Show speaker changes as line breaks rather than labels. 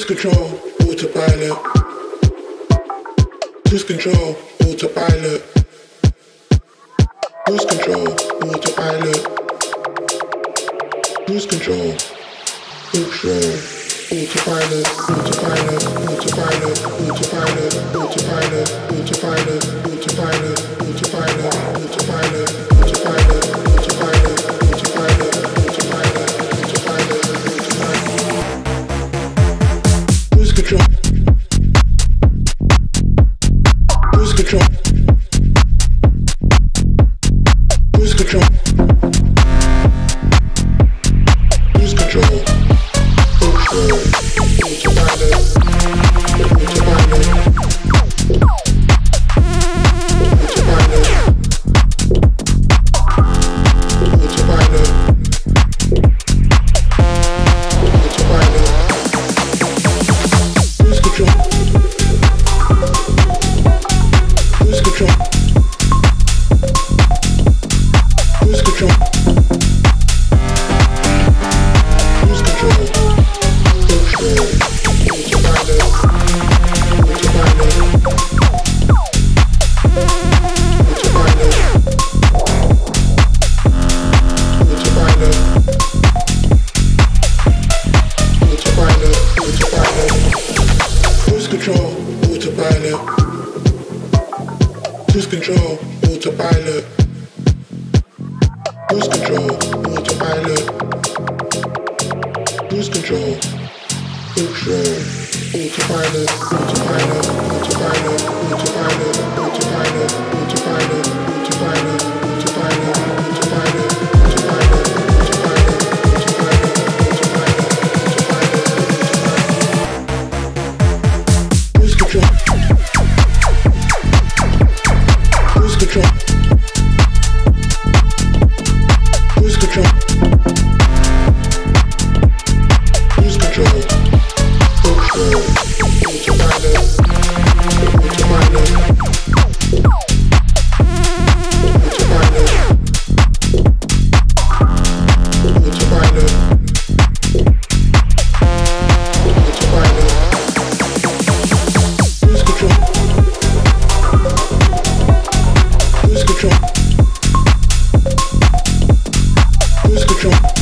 Cruise control, autopilot. Cruise control, autopilot. Cruise control, autopilot. Cruise control, control, autopilot, autopilot, autopilot. control. Lose control. Cruise control, autopilot. Control, autopilot. Control, autopilot, autopilot, autopilot, autopilot, autopilot, autopilot, autopilot. Show.